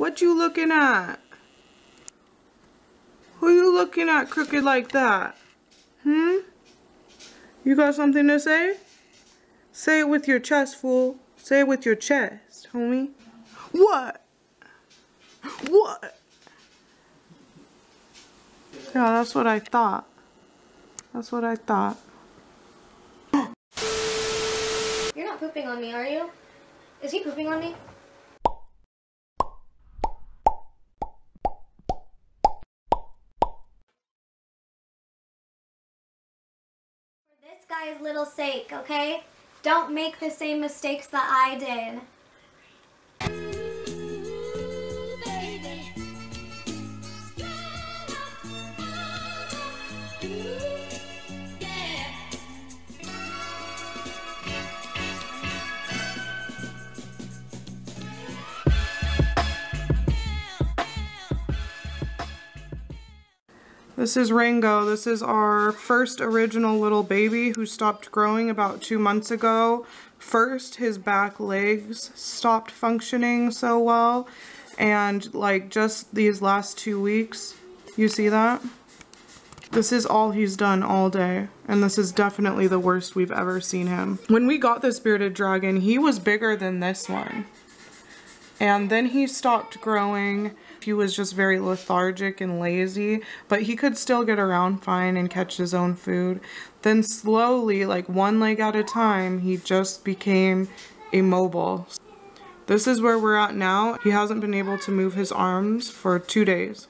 What you looking at? Who you looking at crooked like that? Hmm? You got something to say? Say it with your chest, fool. Say it with your chest, homie. What? What? Yeah, that's what I thought. That's what I thought. You're not pooping on me, are you? Is he pooping on me? Guy's little sake, okay? Don't make the same mistakes that I did. This is Rango. This is our first original little baby who stopped growing about two months ago. First, his back legs stopped functioning so well. And like just these last two weeks, you see that? This is all he's done all day. And this is definitely the worst we've ever seen him. When we got this bearded dragon, he was bigger than this one. And then he stopped growing he was just very lethargic and lazy, but he could still get around fine and catch his own food. Then slowly, like one leg at a time, he just became immobile. This is where we're at now. He hasn't been able to move his arms for two days.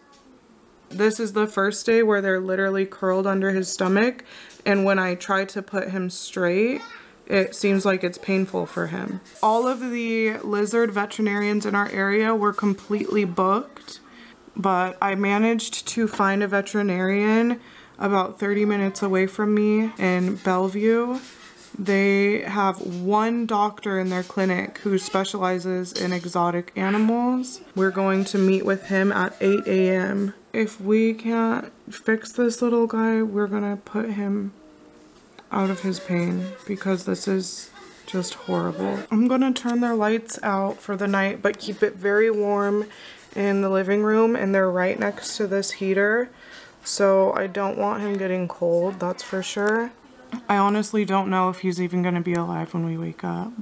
This is the first day where they're literally curled under his stomach. And when I try to put him straight, it seems like it's painful for him. All of the lizard veterinarians in our area were completely booked, but I managed to find a veterinarian about 30 minutes away from me in Bellevue. They have one doctor in their clinic who specializes in exotic animals. We're going to meet with him at 8 a.m. If we can't fix this little guy, we're gonna put him out of his pain because this is just horrible. I'm gonna turn their lights out for the night but keep it very warm in the living room and they're right next to this heater so I don't want him getting cold that's for sure. I honestly don't know if he's even gonna be alive when we wake up.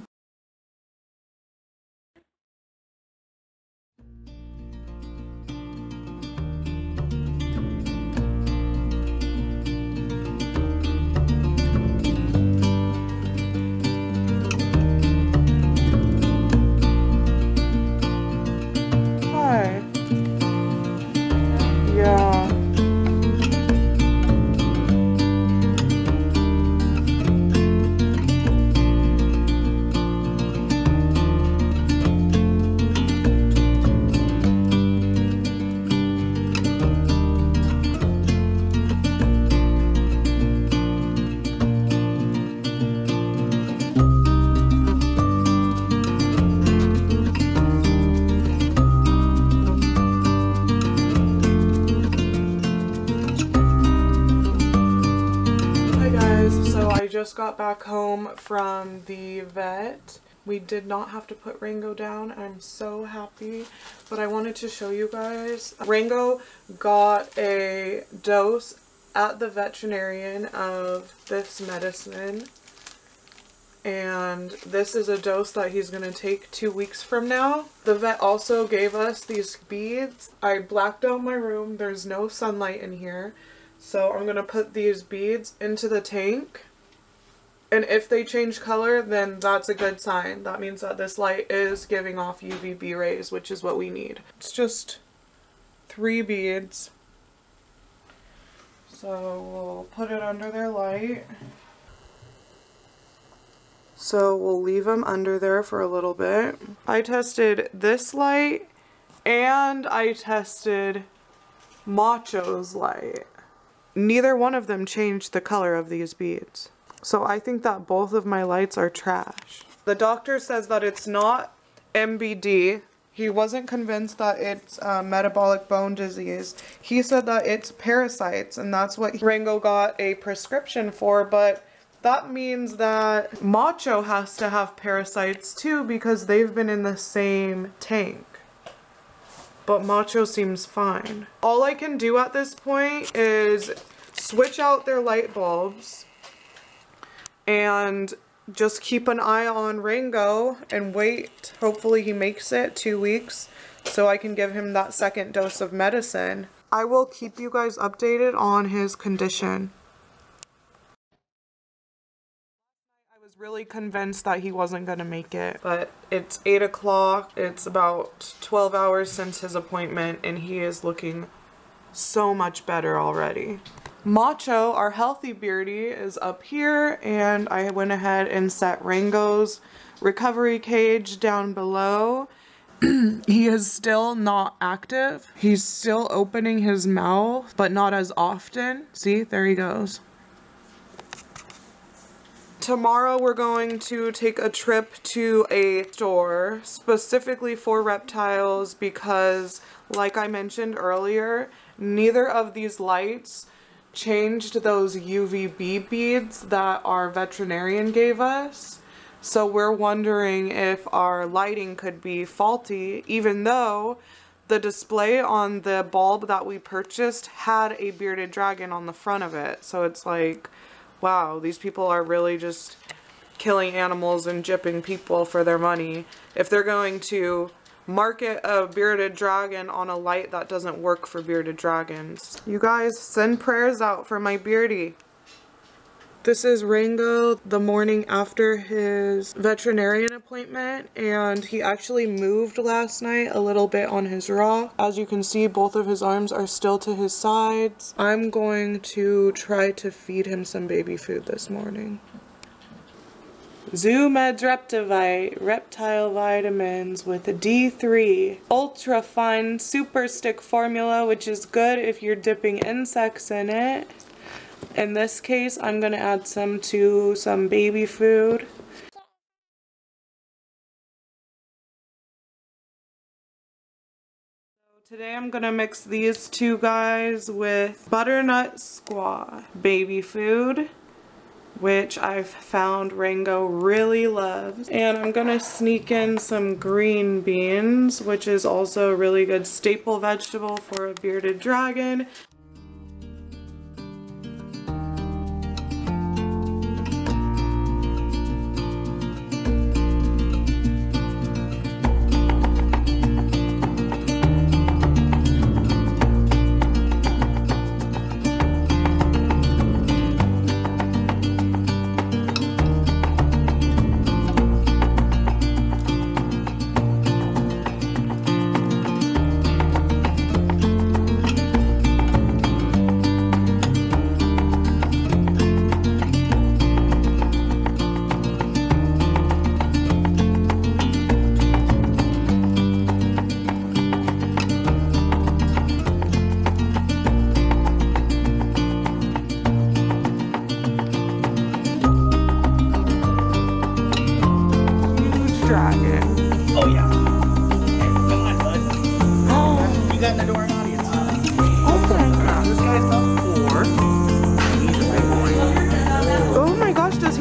Got back home from the vet. We did not have to put Rango down. I'm so happy. But I wanted to show you guys. Rango got a dose at the veterinarian of this medicine. And this is a dose that he's going to take two weeks from now. The vet also gave us these beads. I blacked out my room. There's no sunlight in here. So I'm going to put these beads into the tank and if they change color, then that's a good sign. That means that this light is giving off UVB rays, which is what we need. It's just three beads. So we'll put it under their light. So we'll leave them under there for a little bit. I tested this light and I tested Macho's light. Neither one of them changed the color of these beads. So I think that both of my lights are trash. The doctor says that it's not MBD. He wasn't convinced that it's uh, metabolic bone disease. He said that it's parasites and that's what Rango got a prescription for, but that means that Macho has to have parasites too because they've been in the same tank. but Macho seems fine. All I can do at this point is switch out their light bulbs and just keep an eye on Rango and wait. Hopefully he makes it two weeks so I can give him that second dose of medicine. I will keep you guys updated on his condition. I was really convinced that he wasn't going to make it, but it's 8 o'clock. It's about 12 hours since his appointment, and he is looking so much better already. Macho, our healthy beardy, is up here, and I went ahead and set Rango's recovery cage down below. he is still not active. He's still opening his mouth, but not as often. See, there he goes. Tomorrow we're going to take a trip to a store specifically for reptiles because, like I mentioned earlier, neither of these lights changed those UVB beads that our veterinarian gave us. So we're wondering if our lighting could be faulty, even though the display on the bulb that we purchased had a bearded dragon on the front of it. So it's like, wow, these people are really just killing animals and gypping people for their money. If they're going to market a bearded dragon on a light that doesn't work for bearded dragons. You guys, send prayers out for my beardy. This is Rango the morning after his veterinarian appointment and he actually moved last night a little bit on his raw. As you can see both of his arms are still to his sides. I'm going to try to feed him some baby food this morning. Zoo Med's Reptivite reptile vitamins with a D3 ultra fine super stick formula which is good if you're dipping insects in it. In this case I'm going to add some to some baby food. Today I'm to mix these two guys with butternut squash baby food which I've found Rango really loves. And I'm gonna sneak in some green beans, which is also a really good staple vegetable for a bearded dragon.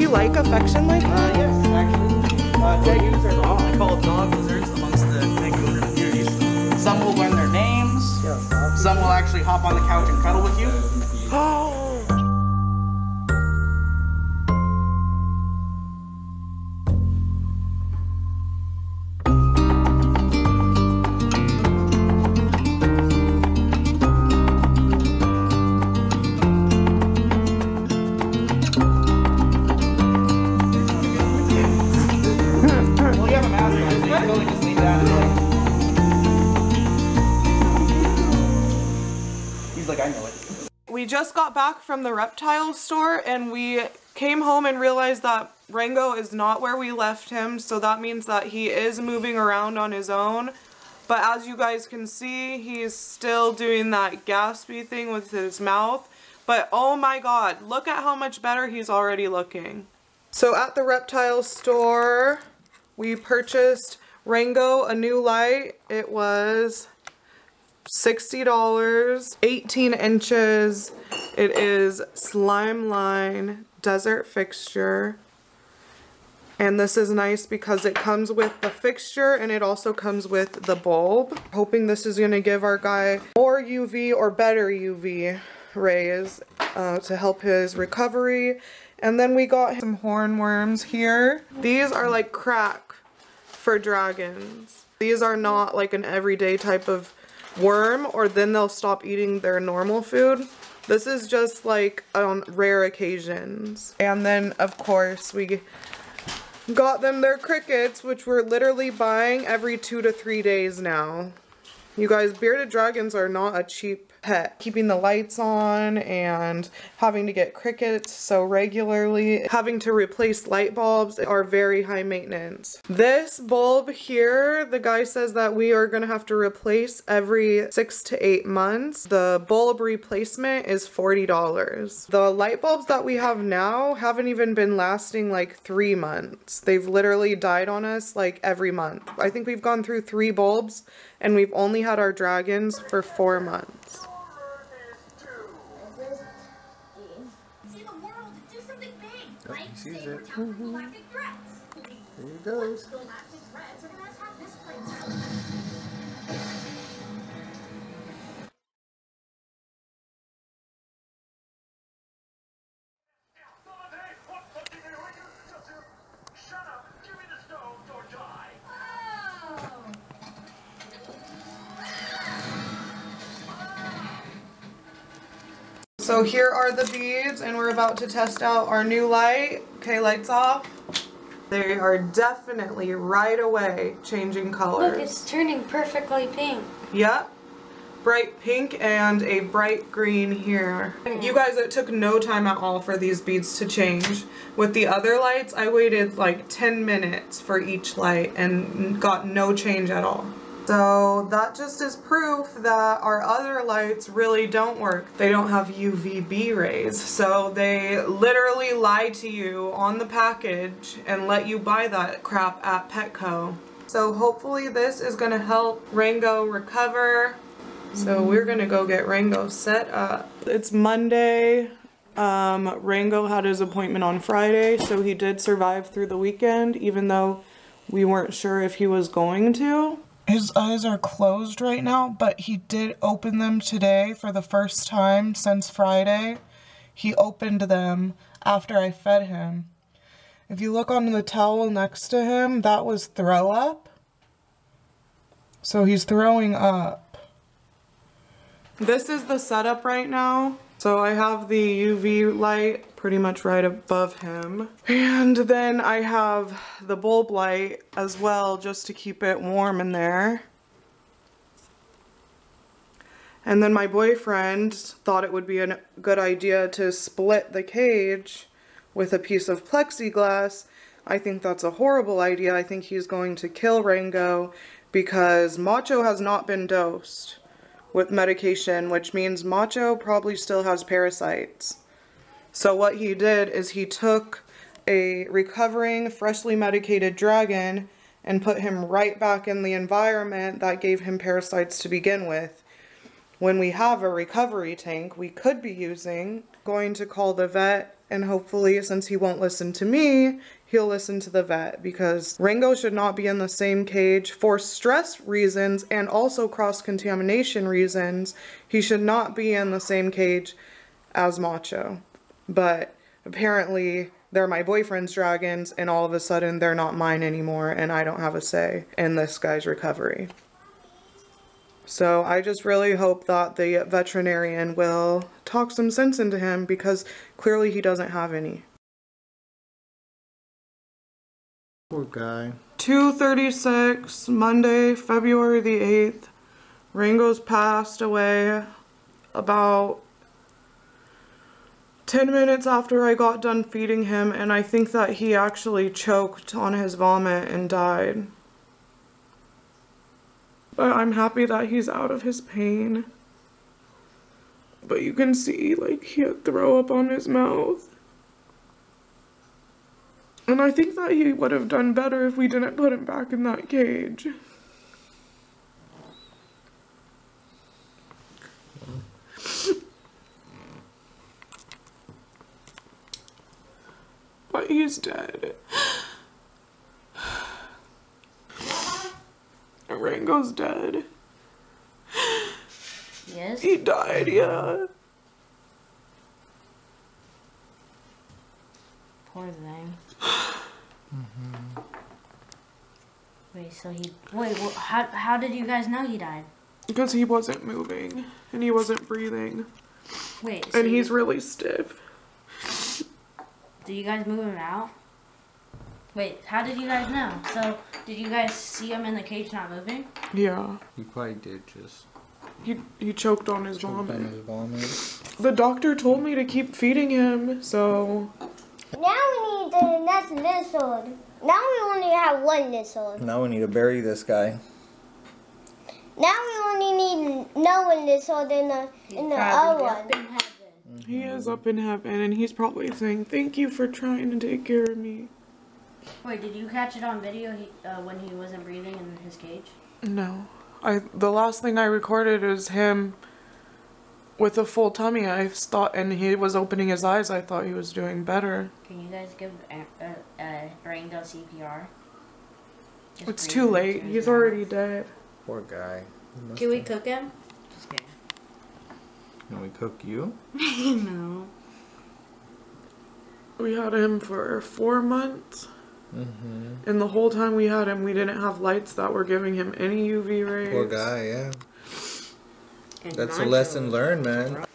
Affection like that? Uh, yes, actually. Uh, Tegus are all called dog lizards amongst the Vancouver communities. Some will learn their names. Some will actually hop on the couch and cuddle with you. Oh. Just got back from the reptile store and we came home and realized that Rango is not where we left him. So that means that he is moving around on his own. But as you guys can see, he's still doing that gaspy thing with his mouth. But oh my god, look at how much better he's already looking. So at the reptile store, we purchased Rango a new light. It was $60, 18 inches. It is Slimline Desert Fixture. And this is nice because it comes with the fixture and it also comes with the bulb. Hoping this is going to give our guy more UV or better UV rays uh, to help his recovery. And then we got some hornworms here. These are like crack for dragons. These are not like an everyday type of worm or then they'll stop eating their normal food. This is just like on rare occasions. And then of course we got them their crickets, which we're literally buying every two to three days now. You guys, bearded dragons are not a cheap pet. Keeping the lights on and having to get crickets so regularly, having to replace light bulbs are very high maintenance. This bulb here, the guy says that we are going to have to replace every six to eight months. The bulb replacement is $40. The light bulbs that we have now haven't even been lasting like three months. They've literally died on us like every month. I think we've gone through three bulbs and we've only had our dragons for four months. See the world, do something big. Like he sees save our it. town from galactic threats. There he goes. Galactic threats are gonna attack this place. Shut up! Give me the stones or die! So here are the beads and we're about to test out our new light. Lights off. They are definitely right away changing colors. Look, it's turning perfectly pink. Yep. Bright pink and a bright green here. You guys, it took no time at all for these beads to change. With the other lights, I waited like 10 minutes for each light and got no change at all. So that just is proof that our other lights really don't work. They don't have UVB rays. So they literally lie to you on the package and let you buy that crap at Petco. So hopefully this is gonna help Rango recover. So we're gonna go get Rango set up. It's Monday. Um, Rango had his appointment on Friday, so he did survive through the weekend, even though we weren't sure if he was going to. His eyes are closed right now, but he did open them today for the first time since Friday. He opened them after I fed him. If you look on the towel next to him, that was throw up. So he's throwing up. This is the setup right now. So I have the UV light pretty much right above him. And then I have the bulb light as well just to keep it warm in there. And then my boyfriend thought it would be a good idea to split the cage with a piece of plexiglass. I think that's a horrible idea. I think he's going to kill Rango because Macho has not been dosed with medication, which means Macho probably still has parasites. So what he did is he took a recovering, freshly medicated dragon and put him right back in the environment that gave him parasites to begin with. When we have a recovery tank we could be using, going to call the vet and hopefully since he won't listen to me, he'll listen to the vet because Ringo should not be in the same cage for stress reasons and also cross-contamination reasons. He should not be in the same cage as Macho. But apparently they're my boyfriend's dragons and all of a sudden they're not mine anymore and I don't have a say in this guy's recovery. So I just really hope that the veterinarian will talk some sense into him because clearly he doesn't have any. Poor guy. 236, Monday, February the 8th. Rango's passed away about 10 minutes after I got done feeding him, and I think that he actually choked on his vomit and died. But I'm happy that he's out of his pain. But you can see, like, he had throw up on his mouth. And I think that he would have done better if we didn't put him back in that cage. But he's dead. Rango's dead. Yes? He died, yeah. Poor thing. Wait, so he. Wait, well, how, how did you guys know he died? Because he wasn't moving and he wasn't breathing. Wait, so And he's you, really stiff. did you guys move him out? Wait, how did you guys know? So, did you guys see him in the cage not moving? Yeah. He probably did just He he choked on his choke on his vomit. The doctor told me to keep feeding him, so Now we need the next lizard. Now we only have one lizard. Now we need to bury this guy. Now we only need no one lizard in the in the other one. in heaven. he is up in heaven and he's probably saying, Thank you for trying to take care of me. Wait, did you catch it on video he, uh, when he wasn't breathing in his cage? No. I the last thing I recorded is him with a full tummy. I thought and he was opening his eyes. I thought he was doing better. Can you guys give uh, uh, uh, Rango CPR? Just It's too late. He's mouth. already dead. Poor guy. He must Can we cook him? Just kidding. Can we cook you? no. We had him for four months. Mm-hmm. And the whole time we had him, we didn't have lights that were giving him any UV rays. Poor guy, yeah. And That's a lesson learned, man.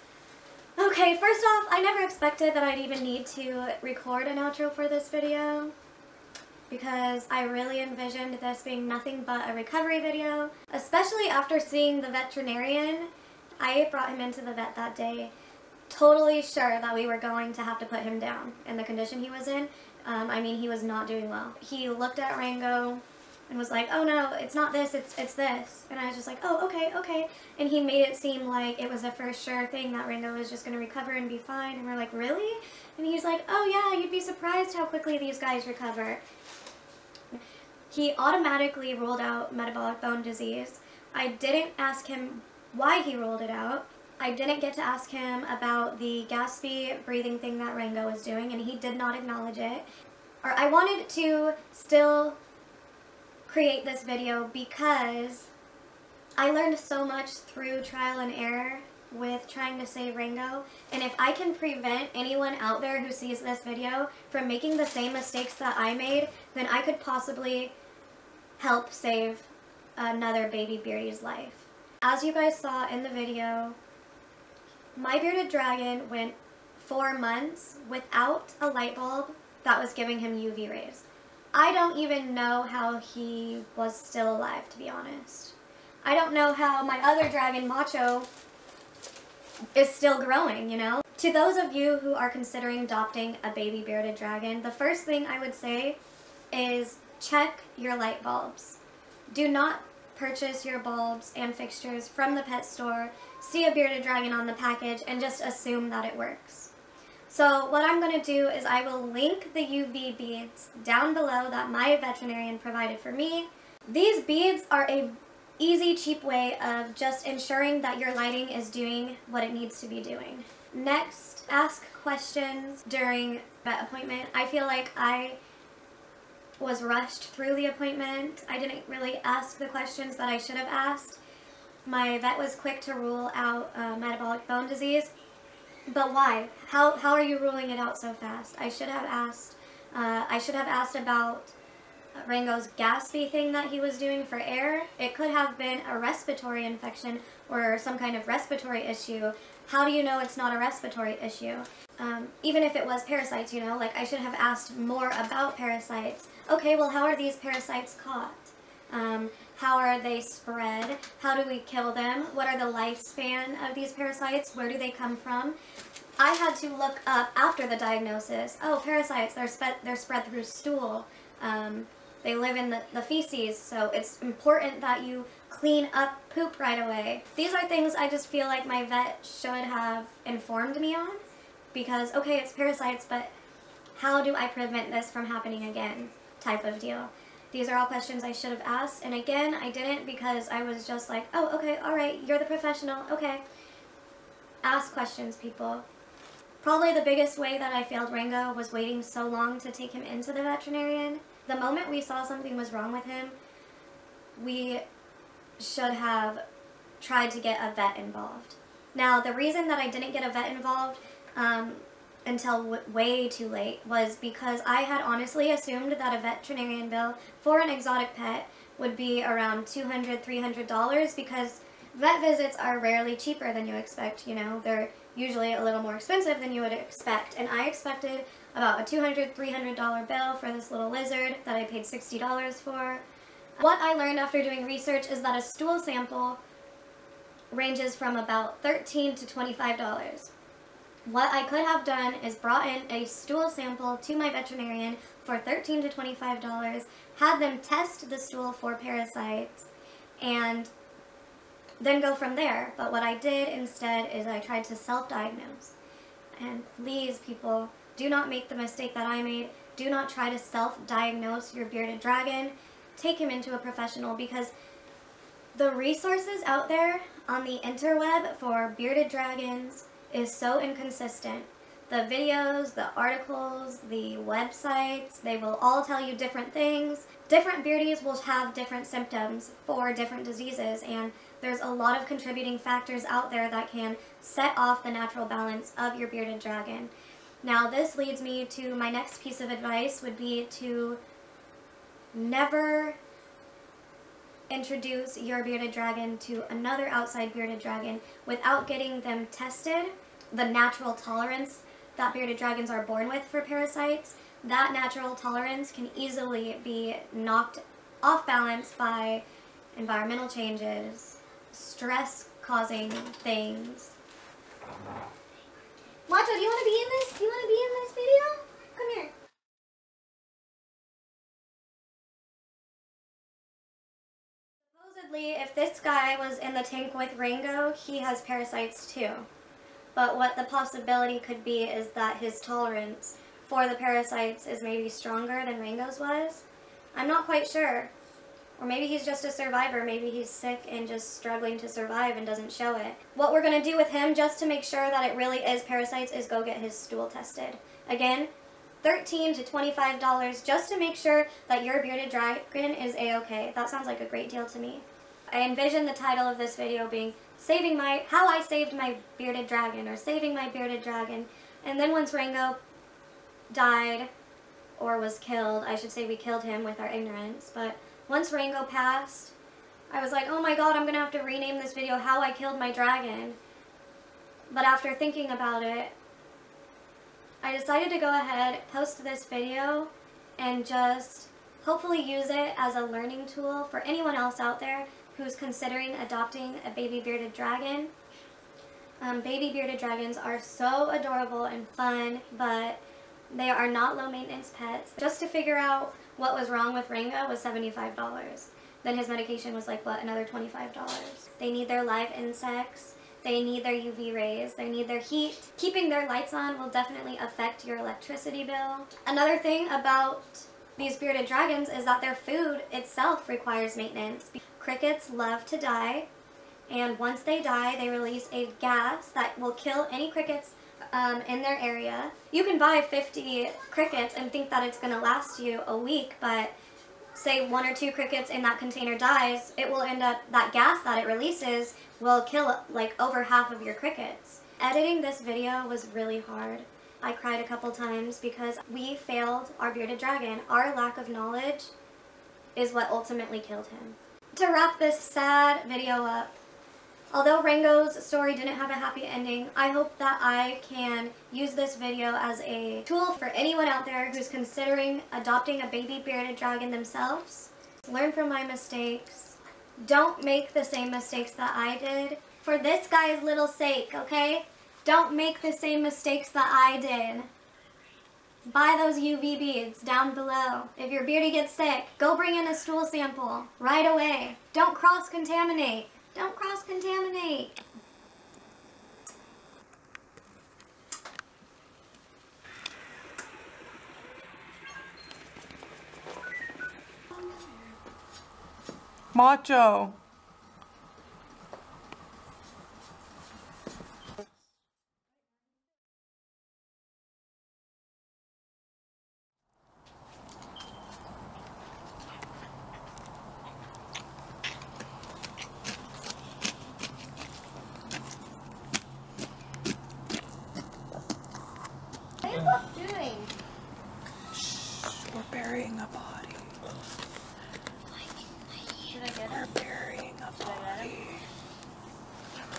Okay, first off, I never expected that I'd even need to record an outro for this video because I really envisioned this being nothing but a recovery video, especially after seeing the veterinarian. I brought him into the vet that day, totally sure that we were going to have to put him down in the condition he was in. Um, I mean, he was not doing well. He looked at Rango and was like, "Oh no, it's not this, it's it's this." And I was just like, "Oh, okay, okay." And he made it seem like it was a for sure thing that Rango was just going to recover and be fine. And we're like, "Really?" And he's like, "Oh yeah, you'd be surprised how quickly these guys recover." He automatically ruled out metabolic bone disease. I didn't ask him why he ruled it out. I didn't get to ask him about the gaspy breathing thing that Rango was doing, and he did not acknowledge it. Or I wanted to still create this video because I learned so much through trial and error with trying to save Rango. And if I can prevent anyone out there who sees this video from making the same mistakes that I made, then I could possibly help save another baby Beardy's life. As you guys saw in the video, my bearded dragon went four months without a light bulb that was giving him UV rays. I don't even know how he was still alive, to be honest. I don't know how my other dragon, Macho, is still growing, you know? To those of you who are considering adopting a baby bearded dragon, the first thing I would say is check your light bulbs. Do not purchase your bulbs and fixtures from the pet store, see a bearded dragon on the package, and just assume that it works. So what I'm going to do is I will link the UV beads down below that my veterinarian provided for me. These beads are a easy, cheap way of just ensuring that your lighting is doing what it needs to be doing. Next, ask questions during vet appointment. I feel like I was rushed through the appointment. I didn't really ask the questions that I should have asked. My vet was quick to rule out uh, metabolic bone disease. But why? How, how are you ruling it out so fast? I should have asked, uh, I should have asked about Rango's gaspy thing that he was doing for air. It could have been a respiratory infection or some kind of respiratory issue. How do you know it's not a respiratory issue? Um, even if it was parasites, you know, like I should have asked more about parasites. Okay, well, how are these parasites caught? Um, how are they spread? How do we kill them? What are the lifespan of these parasites? Where do they come from? I had to look up after the diagnosis. Oh, parasites, they're, spread, they're spread through stool. Um, they live in the, the feces, so it's important that you clean up poop right away. These are things I just feel like my vet should have informed me on because, okay, it's parasites, but how do I prevent this from happening again type of deal. These are all questions I should have asked, and again, I didn't because I was just like, oh, okay, all right, you're the professional, okay. Ask questions, people. Probably the biggest way that I failed Rango was waiting so long to take him into the veterinarian. The moment we saw something was wrong with him, we should have tried to get a vet involved. Now, the reason that I didn't get a vet involved um, until way too late was because I had honestly assumed that a veterinarian bill for an exotic pet would be around $200, $300 because vet visits are rarely cheaper than you expect. You know, they're usually a little more expensive than you would expect. And I expected about a $200, $300 bill for this little lizard that I paid $60 for. What I learned after doing research is that a stool sample ranges from about 13 to $25. What I could have done is brought in a stool sample to my veterinarian for 13 to $25, had them test the stool for parasites, and then go from there. But what I did instead is I tried to self-diagnose. And please, people, do not make the mistake that I made. Do not try to self-diagnose your bearded dragon. Take him into a professional because the resources out there on the interweb for bearded dragons is so inconsistent. The videos, the articles, the websites, they will all tell you different things. Different beardies will have different symptoms for different diseases and there's a lot of contributing factors out there that can set off the natural balance of your bearded dragon. Now this leads me to my next piece of advice would be to never introduce your bearded dragon to another outside bearded dragon without getting them tested, the natural tolerance that bearded dragons are born with for parasites, that natural tolerance can easily be knocked off balance by environmental changes, stress causing things. Macho, do you want to be in this? Do you want to be in this video? Come here. Supposedly, if this guy was in the tank with Rango, he has parasites too. But what the possibility could be is that his tolerance for the parasites is maybe stronger than Rango's was. I'm not quite sure. Or maybe he's just a survivor. Maybe he's sick and just struggling to survive and doesn't show it. What we're going to do with him, just to make sure that it really is parasites, is go get his stool tested. Again, 13 to $25 just to make sure that your bearded dragon is a-okay. That sounds like a great deal to me. I envision the title of this video being saving my how I saved my bearded dragon or saving my bearded dragon. And then once Rango died or was killed I should say we killed him with our ignorance but once Rango passed I was like oh my god I'm gonna have to rename this video how I killed my dragon. But after thinking about it I decided to go ahead post this video and just hopefully use it as a learning tool for anyone else out there who's considering adopting a baby bearded dragon. Um, baby bearded dragons are so adorable and fun, but they are not low maintenance pets. Just to figure out what was wrong with Rango was $75. Then his medication was like, what, another $25. They need their live insects. They need their UV rays. They need their heat. Keeping their lights on will definitely affect your electricity bill. Another thing about these bearded dragons is that their food itself requires maintenance. Crickets love to die, and once they die, they release a gas that will kill any crickets um, in their area. You can buy 50 crickets and think that it's going to last you a week, but say one or two crickets in that container dies, it will end up, that gas that it releases will kill like over half of your crickets. Editing this video was really hard. I cried a couple times because we failed our bearded dragon. Our lack of knowledge is what ultimately killed him. To wrap this sad video up, although Rango's story didn't have a happy ending, I hope that I can use this video as a tool for anyone out there who's considering adopting a baby bearded dragon themselves. Learn from my mistakes. Don't make the same mistakes that I did. For this guy's little sake, okay? Don't make the same mistakes that I did. Buy those UV beads down below. If your beardy gets sick, go bring in a stool sample right away. Don't cross-contaminate. Don't cross-contaminate. Macho.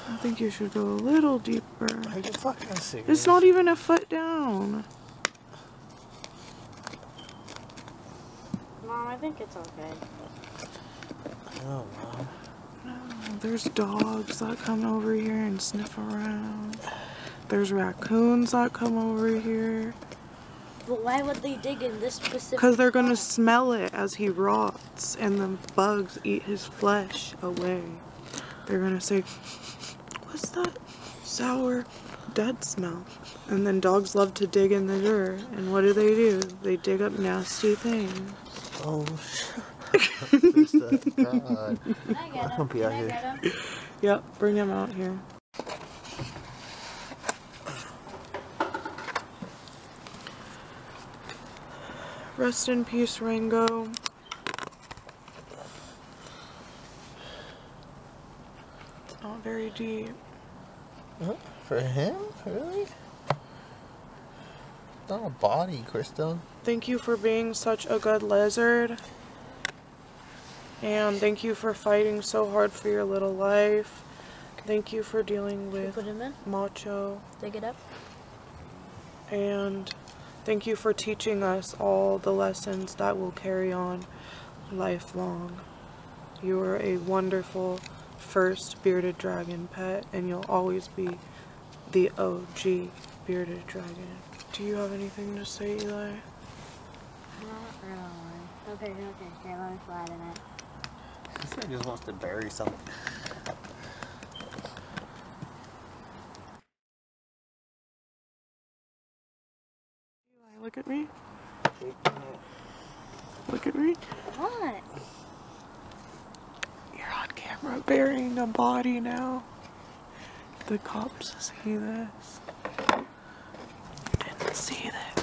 I think you should go a little deeper. Are you fucking serious? It's not even a foot down. Mom, I think it's okay. Oh, mom. No, There's dogs that come over here and sniff around. There's raccoons that come over here. But why would they dig in this specific Because they're going to smell it as he rots and the bugs eat his flesh away. They're going to say, What's that sour dead smell? And then dogs love to dig in the dirt. And what do they do? They dig up nasty things. Oh, Krista, God. Can I get him? Don't be out here. Yep, bring him out here. Rest in peace, Rango. It's not very deep. Huh? For him? Really? Not a body, Krista. Thank you for being such a good lizard. And thank you for fighting so hard for your little life. Thank you for dealing with Put him in. Macho. Dig it up. And thank you for teaching us all the lessons that will carry on lifelong. You are a wonderful first bearded dragon pet, and you'll always be the OG bearded dragon. Do you have anything to say, Eli? Not really. Okay, okay, okay. Let me slide in it. This guy just wants to bury something. Eli, look at me. Look at me. What? You're on camera burying a body now. The cops see this. Didn't see this.